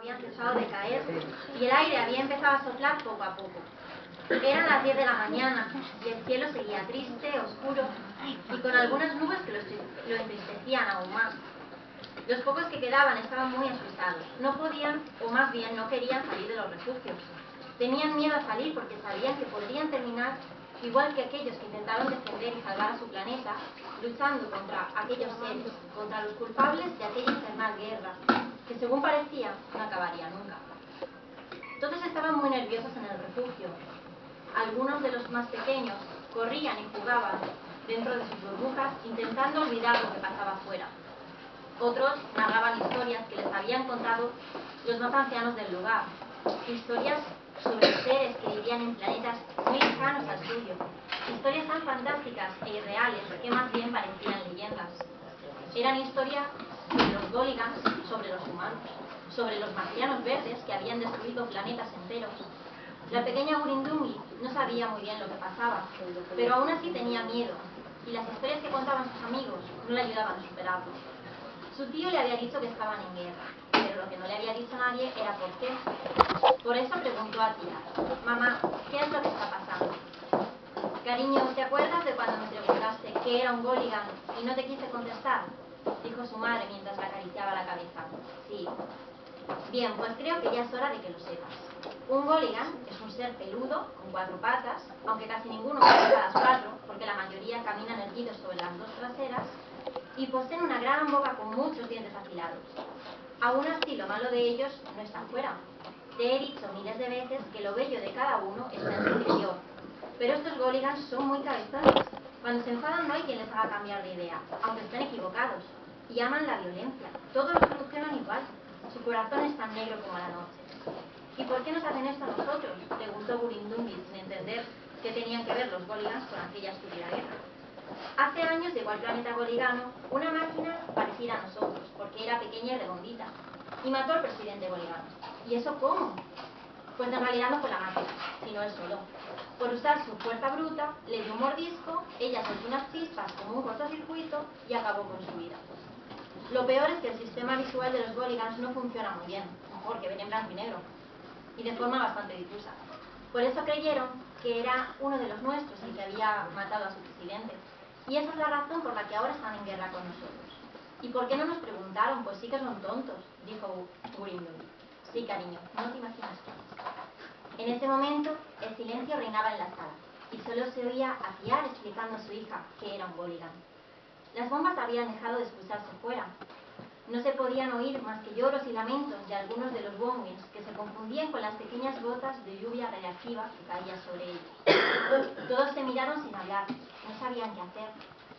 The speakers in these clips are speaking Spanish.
empezado a caer y el aire había empezado a soplar poco a poco. Eran las 10 de la mañana y el cielo seguía triste, oscuro y con algunas nubes que lo entristecían aún más. Los pocos que quedaban estaban muy asustados. No podían, o más bien no querían salir de los refugios. Tenían miedo a salir porque sabían que podrían terminar igual que aquellos que intentaron defender y salvar a su planeta, luchando contra aquellos seres, contra los culpables de aquella infernal guerra, según parecía no acabaría nunca. Todos estaban muy nerviosos en el refugio. Algunos de los más pequeños corrían y jugaban dentro de sus burbujas intentando olvidar lo que pasaba afuera. Otros narraban historias que les habían contado los más ancianos del lugar, historias sobre seres que vivían en planetas muy lejanos al suyo, historias tan fantásticas e irreales que más bien parecían leyendas. Eran historias los Goligans, sobre los humanos, sobre los marcianos verdes que habían destruido planetas enteros. La pequeña Gurindungi no sabía muy bien lo que pasaba, pero aún así tenía miedo, y las historias que contaban sus amigos no le ayudaban a superarlo. Su tío le había dicho que estaban en guerra, pero lo que no le había dicho nadie era por qué. Por eso preguntó a tía, mamá, ¿qué es lo que está pasando? Cariño, ¿te acuerdas de cuando me preguntaste qué era un Goligan y no te quise contestar? Dijo su madre mientras le acariciaba la cabeza. Sí. Bien, pues creo que ya es hora de que lo sepas. Un Goligan es un ser peludo, con cuatro patas, aunque casi ninguno a las cuatro, porque la mayoría caminan erguidos sobre las dos traseras, y poseen una gran boca con muchos dientes afilados. Aún así, lo malo de ellos no está fuera. Te he dicho miles de veces que lo bello de cada uno está en su interior. Pero estos Goligans son muy cabezones. Cuando se enfadan no hay quien les haga cambiar de idea, aunque estén equivocados. Y aman la violencia. Todos lo solucionan igual. Su corazón es tan negro como la noche. ¿Y por qué nos hacen esto a nosotros? Preguntó Gurindungi sin entender qué tenían que ver los Goligans con aquella estúpida guerra. Hace años llegó al planeta Goligano una máquina parecida a nosotros, porque era pequeña y redondita, y mató al presidente Goligano. ¿Y eso cómo? Pues en realidad no fue la máquina, sino él solo. Por usar su fuerza bruta, le dio un mordisco, ella soltó unas chispas como un cortocircuito y acabó con su vida. Lo peor es que el sistema visual de los Goligans no funciona muy bien, porque ven en blanco y negro, y de forma bastante difusa. Por eso creyeron que era uno de los nuestros el que había matado a su presidente. Y esa es la razón por la que ahora están en guerra con nosotros. ¿Y por qué no nos preguntaron? Pues sí que son tontos, dijo Gurindun. Sí, cariño, no te imaginas. En ese momento, el silencio reinaba en la sala, y solo se oía a Fiar explicando a su hija que era un Boligan. Las bombas habían dejado de escucharse fuera. No se podían oír más que lloros y lamentos de algunos de los bombings que se confundían con las pequeñas gotas de lluvia radiactiva que caía sobre ellos. Todos se miraron sin hablar, no sabían qué hacer.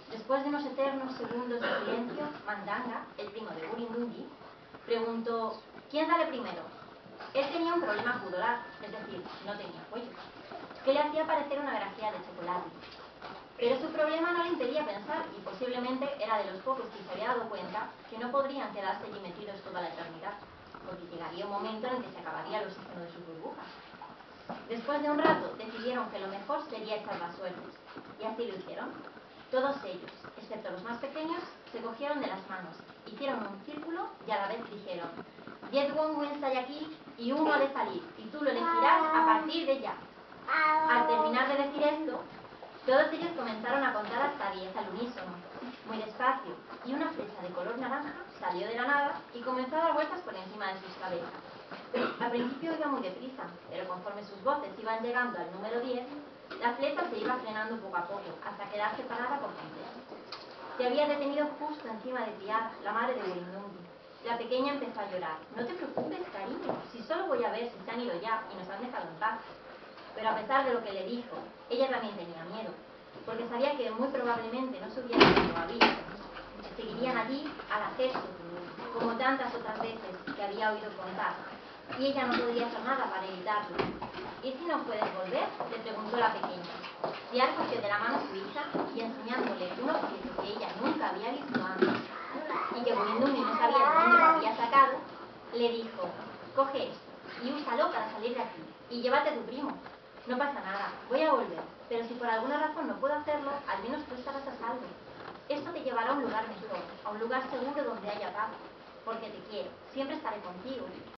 Después de unos eternos segundos de silencio, Mandanga, el primo de Burindungi, preguntó, ¿quién sale primero? Él tenía un problema decir, no tenía cuello, que le hacía parecer una grajea de chocolate. Pero su problema no le impedía pensar y posiblemente era de los pocos que se había dado cuenta que no podrían quedarse allí metidos toda la eternidad, porque llegaría un momento en que se acabaría el oxígeno de sus burbujas. Después de un rato decidieron que lo mejor sería echar las suertes, y así lo hicieron. Todos ellos, excepto los más pequeños, se cogieron de las manos, hicieron un círculo y a la vez dijeron Diez hay aquí y uno de salir, y tú lo elegirás a partir de ya. Al terminar de decir esto, todos ellos comenzaron a contar hasta diez al unísono, muy despacio, y una flecha de color naranja salió de la nada y comenzó a dar vueltas por encima de sus cabezas. Al principio iba muy deprisa, pero conforme sus voces iban llegando al número 10, la flecha se iba frenando poco a poco, hasta quedarse parada por completo. Se había detenido justo encima de Piar, la madre de Wirindungi. La pequeña empezó a llorar. No te preocupes, cariño, si solo voy a ver si se han ido ya y nos han dejado en paz. Pero a pesar de lo que le dijo, ella también tenía miedo, porque sabía que muy probablemente no se hubieran todavía. Seguirían allí al acecho, como tantas otras veces que había oído contar, y ella no podría hacer nada para evitarlo. ¿Y si no puedes volver? le preguntó la pequeña. Piar cogió de la mano a su hija y enseñándole un objeto que ella nunca había visto antes y que Gurindumi no sabía de dónde lo había sacado, le dijo, coge esto y úsalo para salir de aquí y llévate a tu primo. No pasa nada, voy a volver, pero si por alguna razón no puedo hacerlo, al menos tú estarás a salvo. Esto te llevará a un lugar mejor, a un lugar seguro donde haya paz, porque te quiero, siempre estaré contigo.